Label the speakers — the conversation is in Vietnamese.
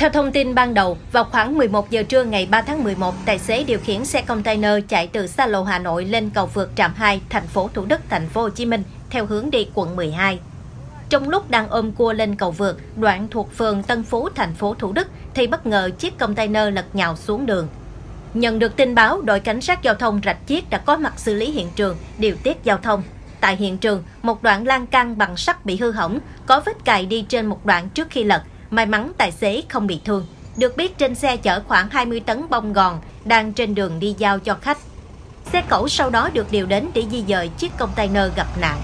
Speaker 1: Theo thông tin ban đầu, vào khoảng 11 giờ trưa ngày 3 tháng 11, tài xế điều khiển xe container chạy từ xa lộ Hà Nội lên cầu vượt trạm 2, thành phố Thủ Đức, thành phố Hồ Chí Minh theo hướng đi quận 12. Trong lúc đang ôm cua lên cầu vượt, đoạn thuộc phường Tân Phú, thành phố Thủ Đức, thì bất ngờ chiếc container lật nhào xuống đường. Nhận được tin báo, đội cảnh sát giao thông Rạch chiếc đã có mặt xử lý hiện trường, điều tiết giao thông. Tại hiện trường, một đoạn lan can bằng sắt bị hư hỏng, có vết cài đi trên một đoạn trước khi lật. May mắn tài xế không bị thương. Được biết trên xe chở khoảng 20 tấn bông gòn, đang trên đường đi giao cho khách. Xe cẩu sau đó được điều đến để di dời chiếc container gặp nạn.